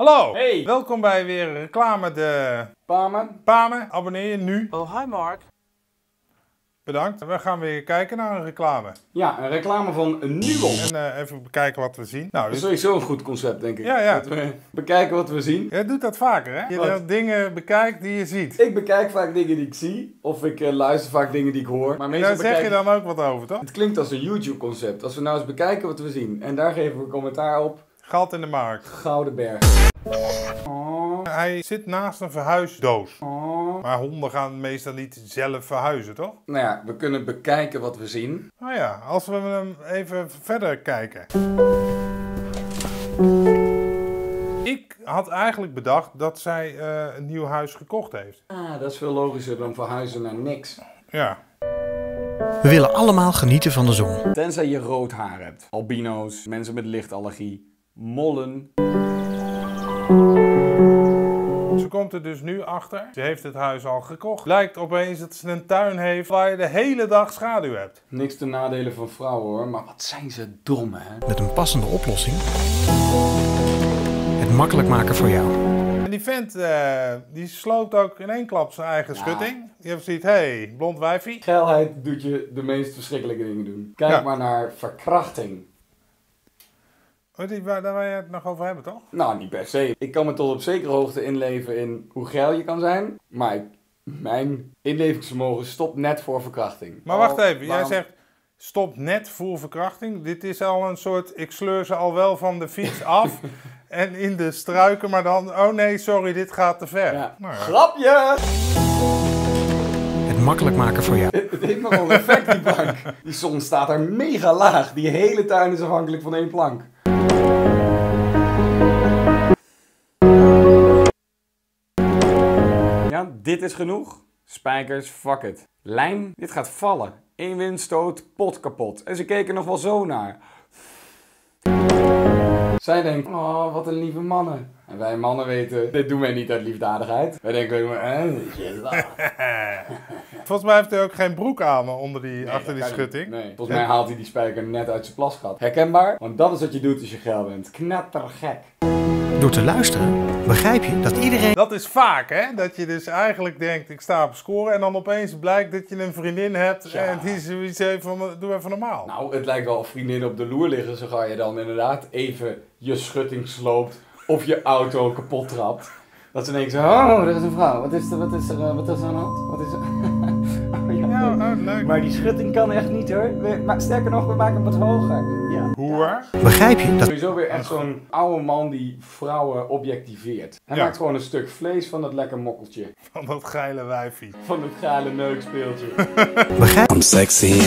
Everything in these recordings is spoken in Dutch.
Hallo! Hey. Welkom bij weer reclame de Pamen. Pame. Abonneer je nu. Oh, hi Mark. Bedankt. We gaan weer kijken naar een reclame. Ja, een reclame van Nuon. En eh, even bekijken wat we zien. Nou, Dat is sowieso een goed concept, denk ik. Ja, ja. Dat we bekijken wat we zien. jij doet dat vaker, hè? Je dat dingen bekijkt die je ziet. Ik bekijk vaak dingen die ik zie, of ik eh, luister vaak dingen die ik hoor. Maar meestal daar zeg je bekijk... dan ook wat over, toch? Het klinkt als een YouTube-concept. Als we nou eens bekijken wat we zien. En daar geven we commentaar op. Gat in de markt. Gouden Berg. Oh, Hij zit naast een verhuisdoos. oh. Maar honden gaan meestal niet zelf verhuizen, toch? Nou ja, we kunnen bekijken wat we zien. Nou ja, als we hem even verder kijken. Ik had eigenlijk bedacht dat zij eh, een nieuw huis gekocht heeft. Ah, dat is veel logischer dan verhuizen naar niks. Ja. We willen allemaal genieten van de zon. Tenzij je rood haar hebt. Albino's, mensen met lichtallergie, mollen. Ze komt er dus nu achter. Ze heeft het huis al gekocht. Lijkt opeens dat ze een tuin heeft waar je de hele dag schaduw hebt. Niks te nadelen van vrouwen hoor, maar wat zijn ze dom hè? Met een passende oplossing. Het makkelijk maken voor jou. En die vent, eh, die sloopt ook in één klap zijn eigen Ja. schutting. Die heeft zoiets, hé, hey, blond wijfie. Geilheid doet je de meest verschrikkelijke dingen doen. Kijk Ja. maar naar verkrachting. Waar, daar waar je het nog over hebben, toch? Nou, niet per se. Ik kan me tot op zekere hoogte inleven in hoe geil je kan zijn. Maar ik- mijn inlevingsvermogen stopt net voor verkrachting. Maar wacht even, jij zegt stop net voor verkrachting. Dit is al een soort, ik sleur ze al wel van de fiets af en in de struiken, maar dan, oh nee, sorry, dit gaat te ver. Ja. Nou ja. Grapje! Het makkelijk maken voor jou. Het heeft nogal een effect, die plank. Die zon staat er mega laag. Die hele tuin is afhankelijk van één plank. Ja, dit is genoeg. Spijkers, fuck it. Lijm, dit gaat vallen. Eén windstoot, pot kapot. En ze keken nog wel zo naar. Zij denkt, oh, wat een lieve mannen. En wij mannen weten, dit doen wij niet uit liefdadigheid. Wij denken eh, Volgens mij heeft hij ook geen broek aan onder die, Nee, achter die niet. schutting. Nee. Volgens mij haalt hij die spijker net uit zijn plasgat. Herkenbaar? Want dat is wat je doet als je geil bent. Knettergek. Door te luisteren begrijp je dat iedereen Dat is vaak, hè? Dat je dus eigenlijk denkt, ik sta op score. En dan opeens blijkt dat je een vriendin hebt. Ja. En die zoiets heeft van, doe even normaal. Nou, het lijkt wel of vriendinnen op de loer liggen. Zo ga je dan inderdaad even je schutting sloopt. Of je auto kapot trapt. Dat ze denken zo, oh, er is een vrouw. Wat is er, wat is er, eh, wat is er aan de hand? Wat is er? Leuk. Maar die schutting kan echt niet hoor. We- maar sterker nog, we maken hem wat hoger. Ja. Hoer. begrijp je dat Sowieso weer echt zo'n oude man die vrouwen objectiveert. Hij Ja. maakt gewoon een stuk vlees van dat lekker mokkeltje. Van dat geile wijfie. Van het gale neukspeeltje. begrijp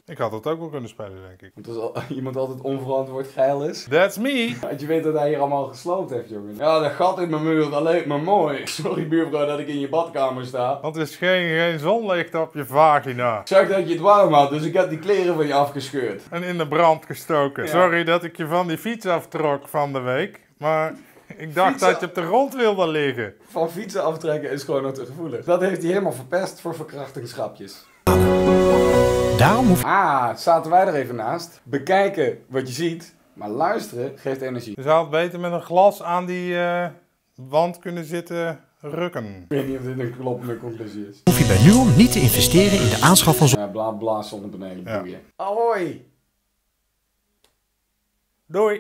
Ik had dat ook wel kunnen spelen, denk ik. Want als al- iemand altijd onverantwoord geil is. That's me. Want je weet dat hij hier allemaal gesloopt heeft, jongen. Ja, dat gat in mijn muur, dat leek me mooi. Sorry buurvrouw dat ik in je badkamer sta. Want er is geen, geen zonlicht op je vagina. Ik zag dat je het warm had, dus ik heb die kleren van je afgescheurd. En in de brand gestoken. Ja. Sorry dat ik je van die fiets aftrok van de week. Maar ik dacht Fietsen- dat je op de grond wilde liggen. Van fietsen aftrekken is gewoon nog te gevoelig. Dat heeft hij helemaal verpest voor verkrachtingsgrapjes. Daarom hoef Ah, zaten wij er even naast. Bekijken wat je ziet, maar luisteren geeft energie. Dus hij had beter met een glas aan die eh, wand kunnen zitten rukken. Ik weet niet of dit een kloppende conclusie is. hoef je bij NUON niet te investeren in de aanschaf van Ja, bla bla zonnepanelen Ja. boeien. Ahoy! Doei!